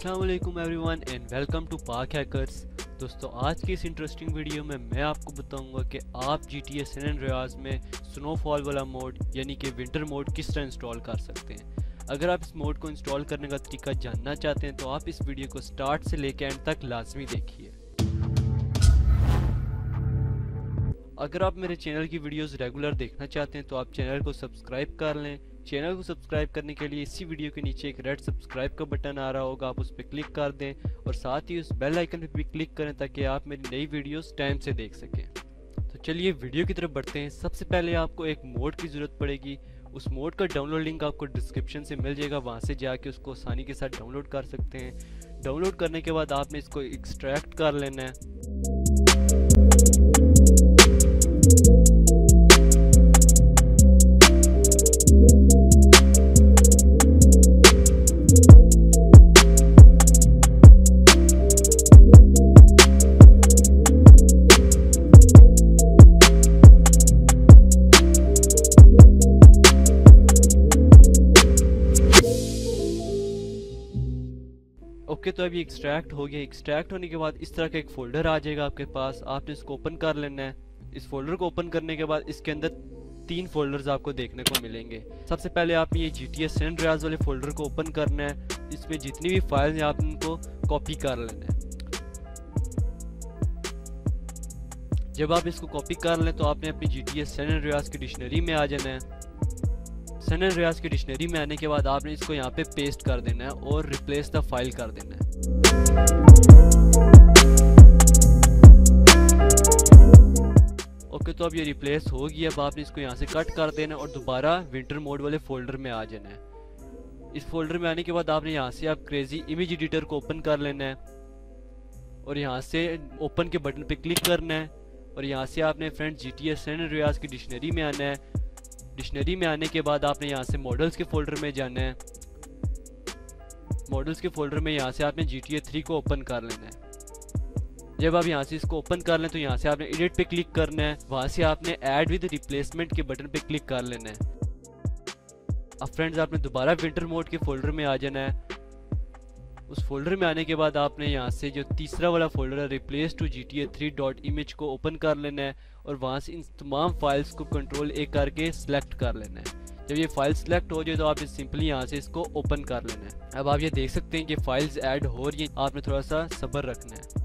علیکم everyone and welcome to Pak hackers دوستو، آج کی اس انٹرسٹنگ ویڈیو میں میں آپ کو بتاؤں گا کہ آپ G T A San Andreas میں سنو فال والا موڈ یعنی کہ ونٹر موڈ کس طرح انسٹال کر سکتے ہیں؟ اگر آپ اس موڈ کو انسٹال کرنے کا طریقہ جاننا چاہتے ہیں، تو آپ اس ویڈیو کو سٹارٹ سے لے کے اینڈ تک لازمی دیکھیے۔ اگر آپ میرے چینل کی ویڈیوز ریگولر دیکھنا چاہتے ہیں، تو آپ چینل کو سبسکرائب کر لیں۔ چینل کو سبسکرائب کرنے کے لیے اسی ویڈیو کے نیچے ایک ریڈ سبسکرائب کا بٹن آ رہا ہوگا، آپ اس پہ کلک کر دیں اور ساتھ ہی اس بیل آئیکن پہ بھی کلک کریں تاکہ آپ میری نئی ویڈیوز ٹائم سے دیکھ سکیں۔ تو چلیے، ویڈیو کی طرف بڑھتے ہیں۔ سب سے پہلے آپ کو ایک موڈ کی ضرورت پڑے گی۔ اس موڈ کا ڈاؤن لوڈ لنک آپ کو ڈسکرپشن سے مل جائے گا۔ وہاں سے جا کے اس کو آسانی کے ساتھ ڈاؤن لوڈ کر سکتے ہیں۔ ڈاؤن لوڈ کرنے کے بعد آپ نے اس کو ایکسٹریکٹ کر لینا ہے۔ اوکے، تو اب یہ ایکسٹریکٹ ہو گیا۔ ایکسٹریکٹ ہونے کے بعد اس طرح کا ایک فولڈر آ جائے گا آپ کے پاس۔ آپ نے اس کو اوپن کر لینا ہے۔ اس فولڈر کو اوپن کرنے کے بعد اس کے اندر تین فولڈرز آپ کو دیکھنے کو ملیں گے۔ سب سے پہلے آپ نے یہ G T A San Andreas والے فولڈر کو اوپن کرنا ہے۔ اس میں جتنی بھی فائلز ہیں، آپ ان کو کاپی کر لینا ہے۔ جب آپ اس کو کاپی کر لیں، تو آپ نے اپنی G T A San Andreas کی ڈکشنری میں آ جانا ہے۔ سنن ریاض کی ڈکشنری میں آنے کے بعد آپ نے اس کو یہاں پہ پیسٹ کر دینا ہے اور ریپلیس دا فائل کر دینا ہے۔ اوکے تو اب یہ ریپلیس ہو گیا، اب آپ نے اس کو یہاں سے کٹ کر دینا اور دوبارہ ونٹر موڈ والے فولڈر میں آ جانا ہے۔ اس فولڈر میں آنے کے بعد آپ نے یہاں سے آپ کریزی امیج ایڈیٹر کو اوپن کر لینا ہے اور یہاں سے اوپن کے بٹن پہ کلک کرنا ہے اور یہاں سے آپ نے فرینڈ جی ٹی ایس سنن ریاض کی ڈکشنری میں آنا ہے۔ ڈکشنری میں آنے کے بعد آپ نے یہاں سے ماڈلز کے فولڈر میں جانا ہے۔ ماڈلز کے فولڈر میں یہاں سے آپ نے جی ٹی اے تھری کو اوپن کر لینا ہے۔ جب آپ یہاں سے اس کو اوپن کر لیں تو یہاں سے آپ نے ایڈٹ پہ کلک کرنا ہے۔ وہاں سے آپ نے ایڈ ود ریپلیسمنٹ کے بٹن پہ کلک کر لینا ہے۔ اب فرینڈز آپ نے دوبارہ ونٹر موڈ کے فولڈر میں آ جانا ہے۔ اس فولڈر میں آنے کے بعد آپ نے یہاں سے جو تیسرا والا فولڈر ہے replace to G T A three dot image کو اوپن کر لینا ہے اور وہاں سے ان تمام فائلز کو کنٹرول اے کر کے سلیکٹ کر لینا ہے۔ جب یہ فائل سلیکٹ ہو جائے تو آپ سمپلی یہاں سے اس کو اوپن کر لینا ہے۔ اب آپ یہ دیکھ سکتے ہیں کہ فائلز ایڈ ہو رہی ہیں۔ آپ نے تھوڑا سا صبر رکھنا ہے۔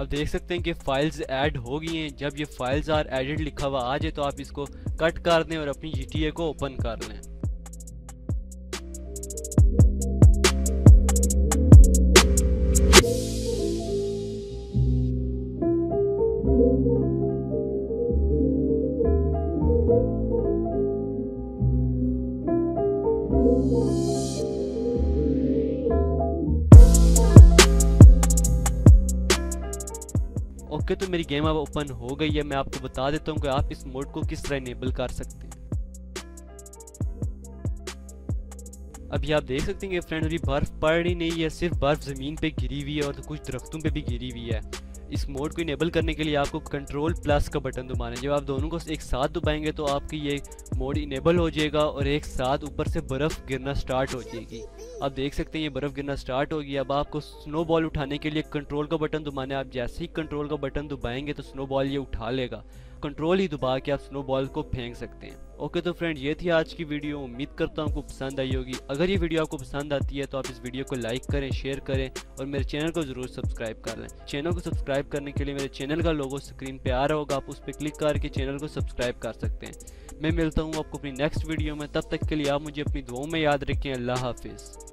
اب دیکھ سکتے ہیں کہ فائلز ایڈ ہو گئی ہیں۔ جب یہ فائلز آر ایڈڈ لکھا ہوا آ جائے تو آپ اس کو کٹ کر دیں اور اپنی جی ٹی اے کو اوپن کر لیں۔ اوکے تو میری گیم اب اوپن ہو گئی ہے، میں آپ کو بتا دیتا ہوں کہ آپ اس موڈ کو کس طرح انیبل کر سکتے ہیں۔ ابھی آپ دیکھ سکتے ہیں کہ فرینڈ ابھی برف پڑ رہی نہیں ہے، صرف برف زمین پہ گری ہوئی ہے اور کچھ درختوں پہ بھی گری ہوئی ہے۔ اس موڈ کو انیبل کرنے کے لیے آپ کو کنٹرول پلس کا بٹن دبانا ہے۔ جب آپ دونوں کو ایک ساتھ دبائیں گے تو آپ کی یہ موڈ انیبل ہو جائے گا اور ایک ساتھ اوپر سے برف گرنا سٹارٹ ہو جائے گی۔ آپ دیکھ سکتے ہیں یہ برف گرنا سٹارٹ ہوگی۔ اب آپ کو سنو بال اٹھانے کے لیے کنٹرول کا بٹن دبانا ہے۔ آپ جیسے ہی کنٹرول کا بٹن دبائیں گے تو سنو بال یہ اٹھا لے گا۔ کنٹرول ہی دبا کے آپ سنو بال کو پھینک سکتے ہیں۔ اوکے تو فرینڈ یہ تھی آج کی ویڈیو امید کرتا ہوں آپ کو پسند آئی ہوگی۔ اگر یہ ویڈیو آپ کو پسند آتی ہے تو آپ اس ویڈیو کو لائک کریں شیئر کریں اور میرے چینل کو ضرور سبسکرائب کر لیں۔ چینل کو سبسکرائب کرنے کے لیے میرے چینل کا لوگو سکرین پہ آ رہا ہوگا۔ آپ اس پہ کلک کر کے چینل کو سبسکرائب کر سکتے ہیں۔ میں ملتا ہوں آپ کو اپنی نیکسٹ ویڈیو میں۔ تب تک کے لیے آپ مجھے اپنی دعاؤں میں یاد رکھیں۔ اللہ حافظ۔